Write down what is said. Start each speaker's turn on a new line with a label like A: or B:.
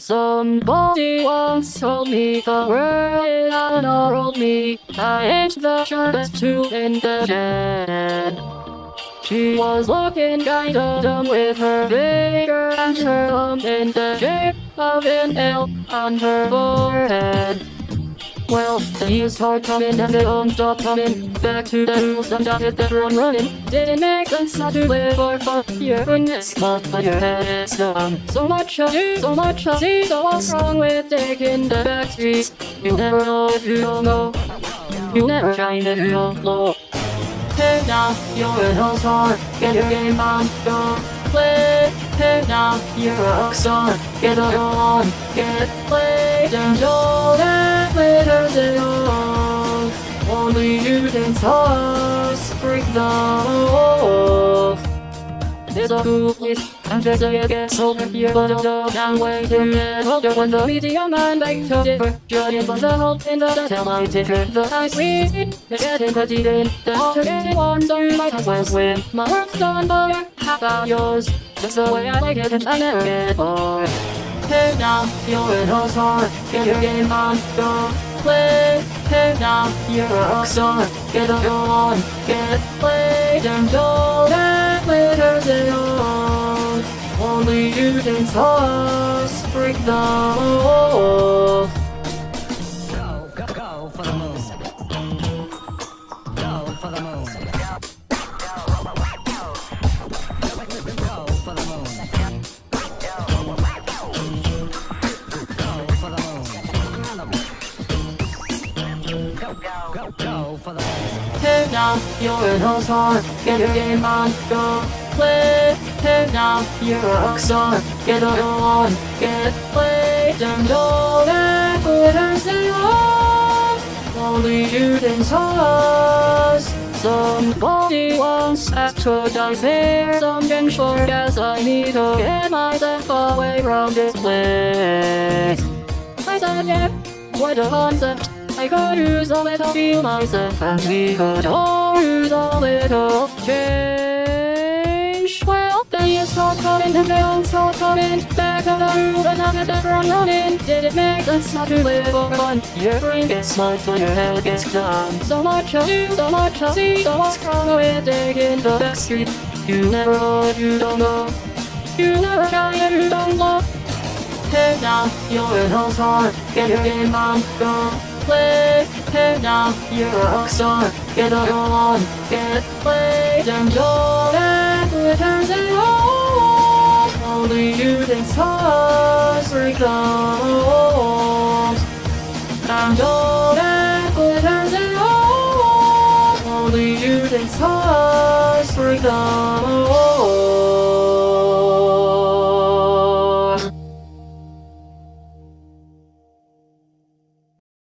A: Somebody once told me the world honored me. I ain't the sharpest tool in the shed. She was looking kinda dumb with her finger and her thumb in the shape of an L on her forehead. Well, the years start coming and they don't stop coming. Back to the rules, I'm done hit the run running. Didn't make sense not to live for fun. Your goodness, but but your head is done. So much I do, so much I see. So what's wrong with taking the back streets? You never know if you don't know. You never shine if you don't glow. Hey now, you're an all-star. Get your game on, go play. Hey now, you're a rock star. Get on, get played and glitter zero. You can toss, break the walls. There's a cool place, and there's a get over here, but don't go down way to get older when the medium man beg to differ. Judging from the hope in the tell my ticker, the ice we see, it's getting pretty thin. The water getting warm, so you might as well swim. My work's done, but how about yours? That's the way I like it, and I never get bored. Hey now, you're an all-star, get your game on, go play. You're a rock star, get on, get played, and don't let glitter zero. Only you can toss, break the walls.
B: For the
A: you're an all-star, get your game on, go play. Now, you're a rock star, get go on, get played, and don't let glitter stay on. Only you can toss. Somebody once asked should I bear something short as I need to get myself away from this place. I said, yeah, what a concept. I could use a little feel myself, and we could all use a little change. Well, the years start coming, and they all start coming. Back of the room, and I get everyone running. Did it make sense not to live for fun? Your brain gets smart, so your head gets done. So much I do, so much I see. So what's wrong with taking the back street? You never know you don't know. You never if you don't look. Hey now, you're an all-star, get your game on, go play. Hey now, you're a rock star, get on, get played, and don't let glitter zero. Only you break the walls, and don't let glitter zero. Only you break the walls.